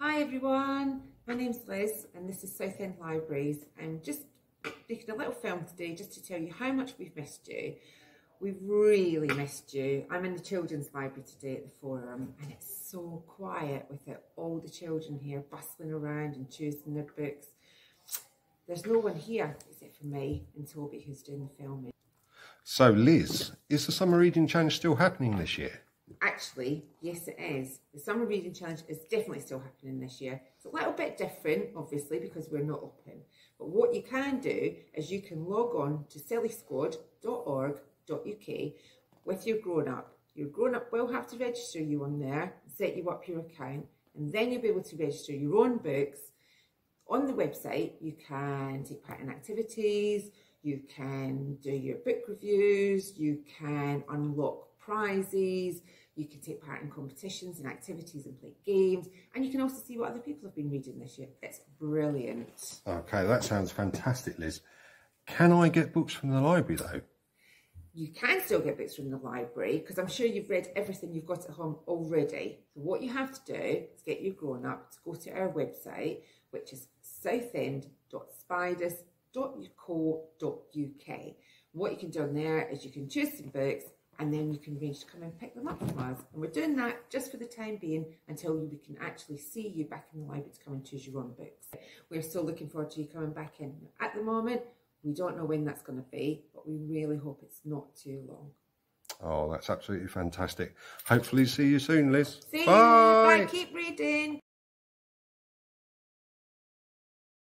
Hi everyone, my name's Liz and this is Southend Libraries. I'm just making a little film today just to tell you how much we've missed you. We've really missed you. I'm in the children's library today at the forum and it's so quiet with it, all the children here bustling around and choosing their books. There's no one here except for me and Toby who's doing the filming. So Liz, is the summer reading challenge still happening this year? Actually, yes, it is. The Summer Reading Challenge is definitely still happening this year. It's a little bit different, obviously, because we're not open. But what you can do is you can log on to sillysquad.org.uk with your grown up. Your grown up will have to register you on there, set you up your account, and then you'll be able to register your own books. On the website, you can take part in activities, you can do your book reviews, you can unlock prizes, you can take part in competitions and activities and play games, and you can also see what other people have been reading this year. It's brilliant. Okay, that sounds fantastic, Liz. Can I get books from the library though? You can still get books from the library because I'm sure you've read everything you've got at home already. So what you have to do is get your grown up to go to our website, which is southend.spydus.co.uk. What you can do on there is you can choose some books and then you can arrange to come and pick them up from us. And we're doing that just for the time being until we can actually see you back in the library to come and choose your own books. We're still looking forward to you coming back in. At the moment, we don't know when that's going to be, but we really hope it's not too long. Oh, that's absolutely fantastic. Hopefully see you soon, Liz. See Bye. you. Bye. Keep reading.